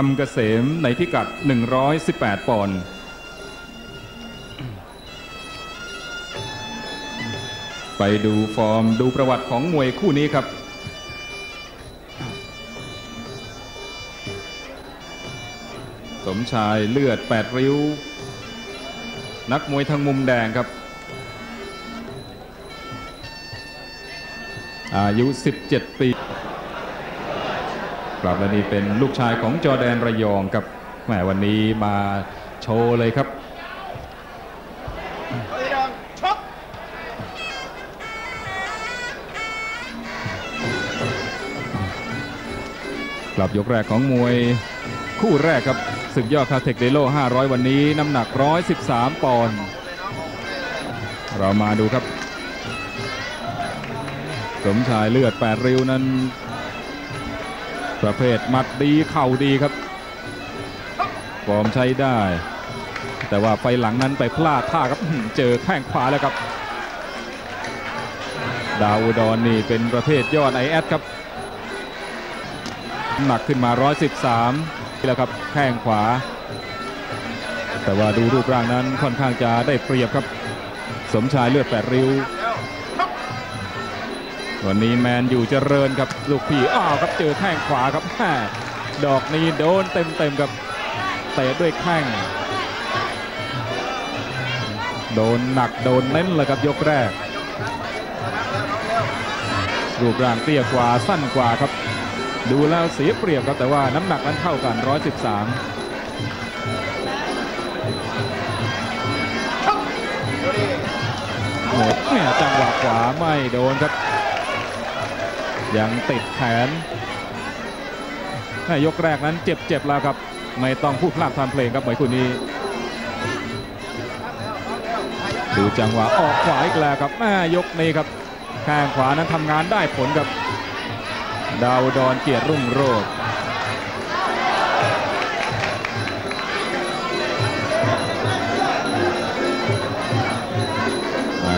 ทำเกษมในพิกัด 118 ปอนด์ไปดูฟอร์มดูประวัติของมวยคู่นี้ครับ สมชายเลือด 8 ริ้ว นักมวยทางมุมแดงครับ อายุ 17 ปี ครับและนี่เป็นลูกชายของจอร์แดนระยองครับแหมวันนี้มาโชว์เลยครับครับยกแรกของมวยคู่แรกครับศึกยอดคาเทคเดโล 500 วันนี้น้ำหนัก 113 ปอนด์เรามาดูครับ สมชายเลือด 8 ริ้วนั้น ประเภทหมัดดีเข่าดีครับฟอร์มใช้ได้ แต่ว่าไฟหลังนั้นไปพลาดท่าครับเจอแข้งขวาแล้วครับ ดาวอุดรนนี่เป็นประเภทยอดไอแอดครับ หนักขึ้นมา 113แล้วครับแข้งขวา แต่ว่าดูรูปร่างนั้นค่อนข้างจะได้เปรียบครับ สมชายเลือดแปดริ้ว วันนี้แมนอยู่เจริญครับลูกพี่อ้าวครับเจอแข้งขวาครับแม่ดอกนี้โดนเต็มๆครับเตะด้วยแข้งโดนหนักโดนเน้นเลยครับยกแรก รูปร่างเตี้ยกว่าสั้นกว่าครับ ดูแล้วเสียเปรียบครับแต่ว่าน้ำหนักนั้นเท่ากัน 113หมดจังหวะขวาไม่โดนครับ ยังติดแขนแม่ยกแรกนั้นเจ็บๆแล้วครับไม่ต้องพูดพลาดทำเพลงครับหมวยคู่นี้ ดูจังหวะออกขวาอีกแล้วครับแม่ยกนี้ครับแข้งขวานั้นทำงานได้ผลครับ ดาวดอนเกียรติรุ่งโรจน์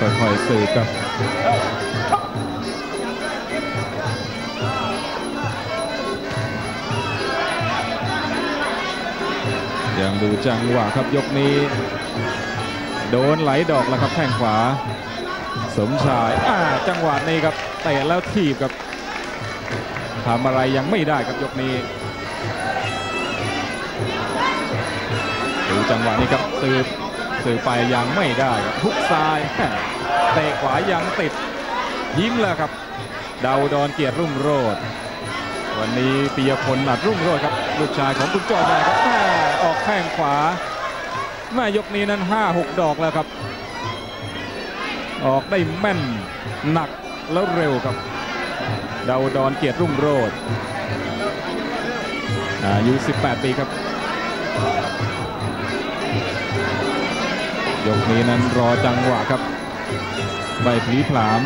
ค่อยๆสืบครับ ยังดูจังหวะครับยกนี้ โดนไหลดอกแล้วครับแข้งขวา สมชายอ่าจังหวะนี้ครับเตะแล้วถีบครับทำอะไรยังไม่ได้ครับยกนี้ดูจังหวะนี้ครับตืบตืบไปยังไม่ได้ครับทุกซ้ายเตะขวายังติดยิ้มแล้วครับ ดาวดอนเกียรติรุ่งโรจน์วันนี้ปียพลหนัดรุ่งโรจน์ครับ ลูกชายของคุณจอแดนครับแออกแข้งขวาแม่ยกนี้นั้น 5-6 ดอกแล้วครับ ออกได้แม่นหนักแล้วเร็วครับ ดาวดอนเกียรติรุ่งโรจน์อายุ 18 ปีครับ ยกนี้นั้นรอจังหวะครับใบผลีผลาม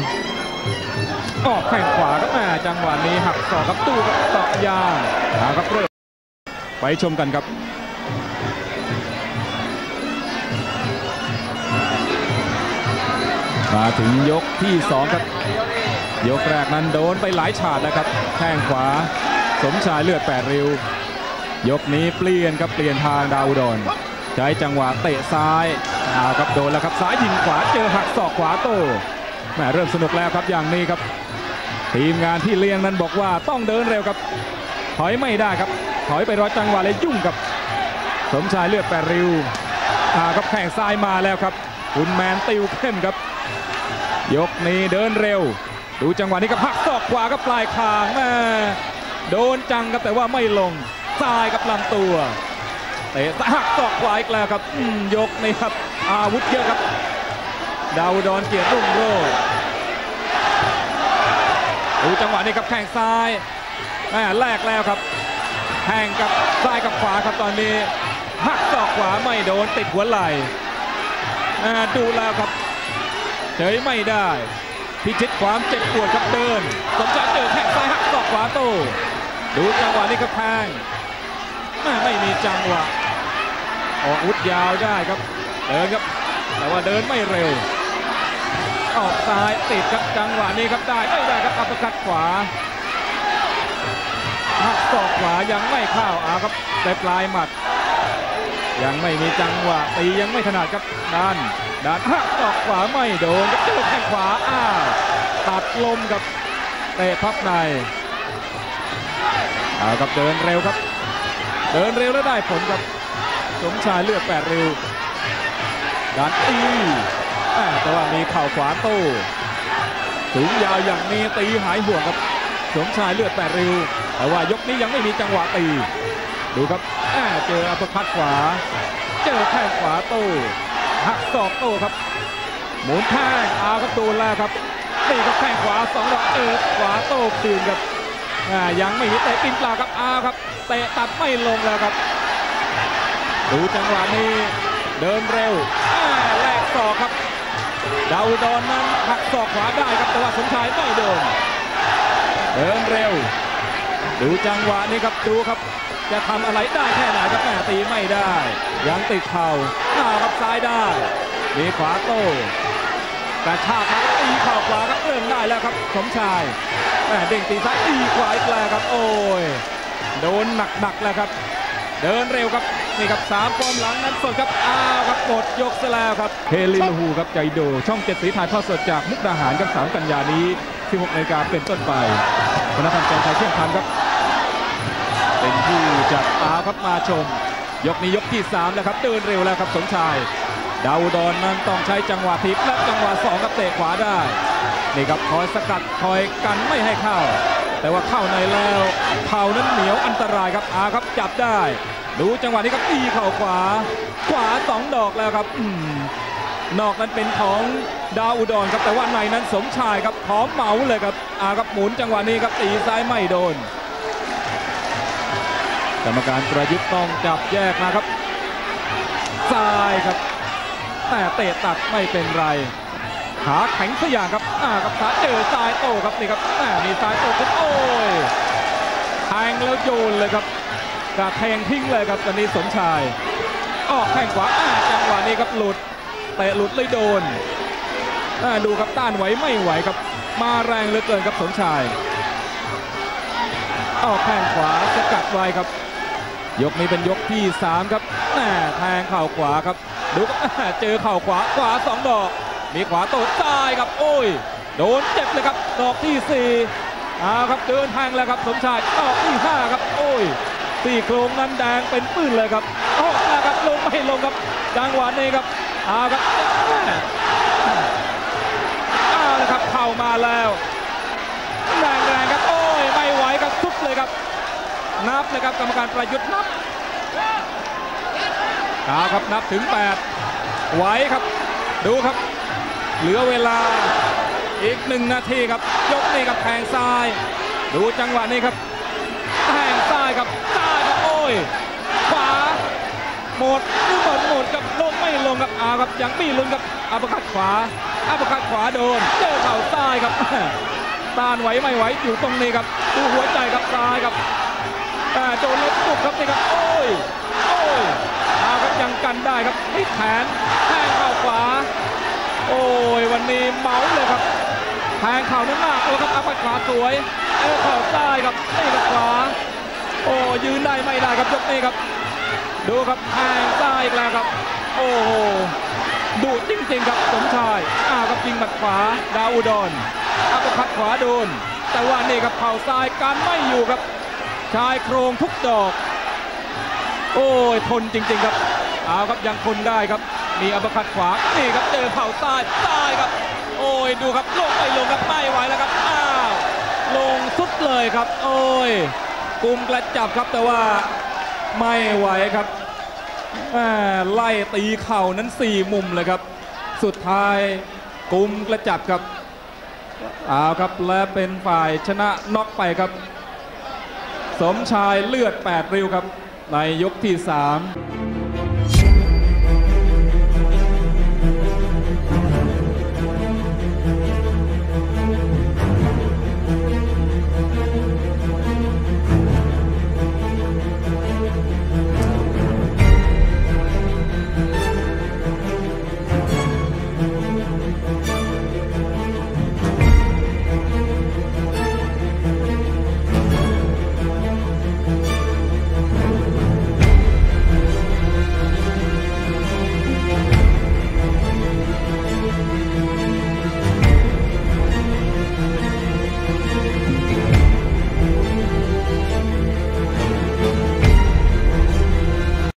ออกแข้งขวาครับแม่จังหวะนี้หักศอกครับตู้กับตาะยางหาครับเริ่มไปชมกันครับ มาถึงยกที่2ครับยกแรกนั้นโดนไปหลายฉาดนะครับแข้งขวา สมชายเลือดแปดริ้วยกนี้เปลี่ยนครับเปลี่ยนทางดาวดอนใช้จังหวะเตะซ้ายเอาครับโดนแล้วครับซ้ายยิงขวาเจอหักศอกขวาโต้แหมเริ่มสนุกแล้วครับอย่างนี้ครับ ทีมงานที่เลี้ยงนั้นบอกว่าต้องเดินเร็วครับ ถอยไม่ได้ครับ ถอยไปรอจังหวะเลยยุ่งกับ สมชายเลือดแปดริวอ่าครับแข้งซ้ายมาแล้วครับคุณแมนติวเข้มครับ ยกนี้เดินเร็ว ดูจังหวะนี้กับหักศอกขวากับปลายคางแม่โดนจังครับแต่ว่าไม่ลงซ้ายกับลำตัวเตะหักศอกขวาอีกแล้วครับยกนี้ครับ อาวุธเยอะครับ ดาวดอนเกียรติรุ่งโรจน์ดูจังหวะนี้ครับแข้งซ้ายแม่แลกแล้วครับแข้งกับซ้ายกับขวาครับตอนนี้ หักศอกขวาไม่โดนติดหัวไหล่ดูแล้วครับเฉยไม่ได้พิชิตความเจ็บปวดครับเดินสมชายเจอแข้งซ้ายหักศอกขวาโตดูจังหวะนี้ครับแทงแม่ไม่มีจังหวะออกอาวุธยาวได้ครับเดินครับ แต่ว่าเดินไม่เร็ว ออกซ้ายติดครับจังหวะนี้ครับได้ไม่ได้ครับอัปคัดขวาหักศอกขวายังไม่เข้าอาครับแต่ปลายหมัด ยังไม่มีจังหวะตียังไม่ถนัดครับดันดันหักศอกขวาไม่โดนครับเจอแข้งขวาอ้าวตัดลมครับเตะพับในเอาครับเดินเร็วครับ เดินเร็วแล้วได้ผลครับสมชายเลือดแปดเร็วดันตีแต่ว่ามีเข่าขวาโต้สูงยาวอย่างนี้ตีหายห่วงครับสมชายเลือดแปดริ้วแต่ว่ายกนี้ยังไม่มีจังหวะตี ดูครับ เจออัปคัดขวา เจอแข้งขวาโต้หักศอกโต้ครับ หมุนแข้งเอาครับโดนแล้วครับนี่ครับแข้งขวาสองดอกเจอขวาโต้คืนครับอ่ายังไม่มีเตะกินปลาครับอาครับเตะตัดไม่ลงแล้วครับ ดูจังหวะนี้เดินเร็วอ่าแลกศอกครับดาวดอนนั้นหักศอกขวาได้ครับแต่ว่าสมชายไม่โดนเดินเร็ว ดูจังหวะนี้ครับดูครับ จะทำอะไรได้แค่ไหนครับแม่ตีไม่ได้ ยังติดเข่าหน้าครับซ้ายได้ มีขวาโต้กระชากครับตีเข่าขวาครับเริ่มได้แล้วครับสมชายแม่เด้งตีซ้ายตีขวาอีกแล้วครับ โอ้ยโดนหนักๆแล้วครับ เดินเร็วครับนี่ครับสามปอมหลังนั้นสดครับอ้าวครับหมดยกซะแล้วครับเฮลิลฮูครับใจโด ช่องเจ็ดสีถ่ายทอดสดจากมุกดาหารครับ3กันยานี้16นาฬิกาเป็นต้นไป พนักงานใจไทยเที่ยงธรรมครับ เป็นผู้จัดอาครับมาชม ยกนี้ยกที่3แล้วครับเดินเร็วแล้วครับสมชาย ดาวดอนนั้นต้องใช้จังหวะทิพและจังหวะสองกับเตะขวาได้นี่ครับคอยสกัดคอยกันไม่ให้เข้า แต่ว่าเข้าในแล้วเขานั้นเหนียวอันตรายครับอาครับจับได้ ดูจังหวะนี้ครับตีเข่าขวา ขวาสองดอกแล้วครับ นอกนั้นเป็นของดาวอุดรครับแต่ว่าในนั้นสมชายครับขอเหมาเลยครับอาครับหมุนจังหวะนี้ครับตีซ้ายไม่โดนกรรมการประยุทธ์ต้องจับแยกนะครับซ้ายครับแต่เตะตัดไม่เป็นไรขาแข็งสักอย่างครับอ่ากับขาเจอซ้ายโตครับนี่ครับอ่ามีซ้ายโต้ครับโอ้ยแทงแล้วโยนเลยครับกระแทงทิ้งเลยครับตอนนี้สมชายออกแข้งขวาอ่าจังหวะนี้ครับหลุด เตะหลุดเลยโดนดูครับต้านไหวไม่ไหวครับ มาแรงเหลือเกินครับสมชายออกแข้งขวาสกัดไว้ครับ ยกนี้เป็นยกที่ 3 ครับแหมแทงเข่าขวาครับ ดูครับเจอเข่าขวาขวา 2 ดอก มีขวาโต้ซ้ายครับ โอ้ย โดนเจ็บเลยครับ ดอกที่4เอาครับเดินทางแล้วครับสมชายดอกที่ 5 ครับ โอ้ยสี่โครงนั้นแดงเป็นปื้นเลยครับออกแล้วครับลงไม่ลงครับจังหวะนี้ครับ เอาครับเอาละครับ เข้ามาแล้วแรงแรงๆครับ โอ้ย ไม่ไหวครับทุบเลยครับ นับเลยครับกรรมการประยุทธ์นับเอาครับนับถึง 8 ไหวครับ ดูครับ เหลือเวลาอีกหนึ่งนาทีครับ ยกนี่ครับแทงซ้าย ดูจังหวะนี้ครับแทงซ้ายครับซ้ายครับโอ้ย หมดหรือหมดหมดครับลงไม่ลงครับอาครับยังมีลุ้นครับอัปคัดขวาอัปคัดขวาโดนเจอเข่าซ้ายครับต้านไหวไม่ไหวอยู่ตรงนี้ครับดูหัวใจครับซ้ายครับแต่โจนเล็บตุกครับนี่ครับโอ้ยโอ้ยอาครับยังกันได้ครับพลิกแขนแทงเข่าขวา โอ้ยวันนี้เมาเลยครับแทงเข่านั้นหน้าตัวครับอัปคัดขวาสวยเออเข่าซ้ายครับนี่ครับขวาโอ้ยืนได้ไม่ได้ครับยกนี้ครับ ดูครับแทงซ้ายอีกแล้วครับ โอ้โหดุจริงๆครับสมชายอ้าวครับยิงหมัดขวาดาวอุดรอัปคัดขวาโดน แต่ว่านี่ครับเข่าซ้ายการไม่อยู่ครับ ชายโครงทุกดอก โอ้ยทนจริง ๆครับเอาครับยังทนได้ครับ มีอัปคัดขวานี่ครับเจอเข่าซ้ายซ้ายครับ โอ้ยดูครับลงไปลงครับไม่ไหวแล้วครับอ้าวลงสุดเลยครับ โอ้ยกลุ่มกระจับครับแต่ว่า ไม่ไหวครับไล่ตีเข่านั้นสี่มุมเลยครับ สุดท้ายกุมกระจับครับเอาครับและเป็นฝ่ายชนะน็อกไปครับ สมชายเลือด 8 ริ้วครับ ในยกที่ 3